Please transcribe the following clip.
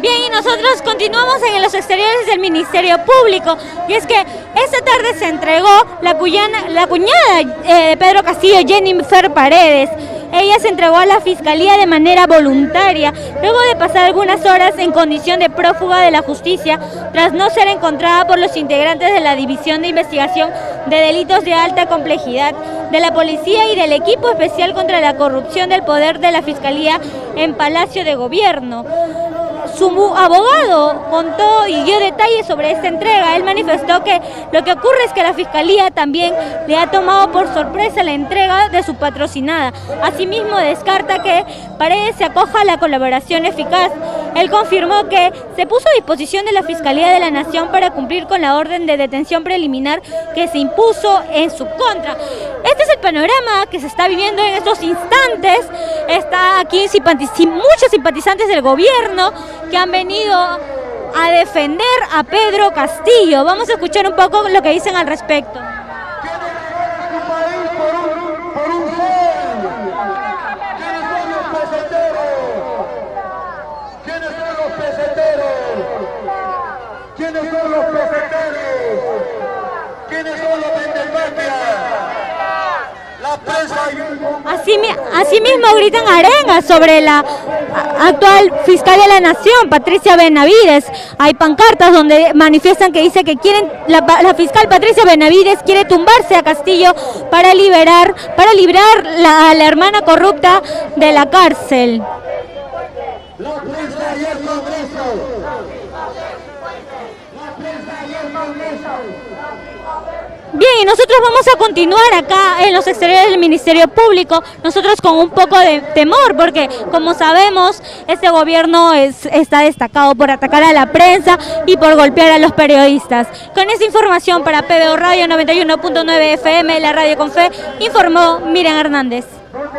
Bien, y nosotros continuamos en los exteriores del Ministerio Público. Y es que esta tarde se entregó la, cuñada eh, de Pedro Castillo, Jennifer Paredes. Ella se entregó a la Fiscalía de manera voluntaria, luego de pasar algunas horas en condición de prófuga de la justicia, tras no ser encontrada por los integrantes de la División de Investigación de Delitos de Alta Complejidad de la Policía y del Equipo Especial contra la Corrupción del Poder de la Fiscalía en Palacio de Gobierno su abogado contó y dio detalles sobre esta entrega. Él manifestó que lo que ocurre es que la Fiscalía también le ha tomado por sorpresa la entrega de su patrocinada. Asimismo, descarta que Paredes se acoja a la colaboración eficaz. Él confirmó que se puso a disposición de la Fiscalía de la Nación para cumplir con la orden de detención preliminar que se impuso en su contra. Este es el panorama que se está viviendo en estos instantes. Está aquí muchos simpatizantes del gobierno que han venido a defender a Pedro Castillo. Vamos a escuchar un poco lo que dicen al respecto. ¿Quiénes son los? ¿Quiénes son los Así, asimismo gritan arengas sobre la actual fiscal de la Nación, Patricia Benavides. Hay pancartas donde manifiestan que dice que quieren la, fiscal Patricia Benavides quiere tumbarse a Castillo para liberar, para librar a la hermana corrupta de la cárcel. Bien, y nosotros vamos a continuar acá en los exteriores del Ministerio Público, nosotros con un poco de temor, porque como sabemos, este gobierno es, está destacado por atacar a la prensa y por golpear a los periodistas. Con esa información para PBO Radio 91.9 FM, la radio con fe, informó Miriam Hernández.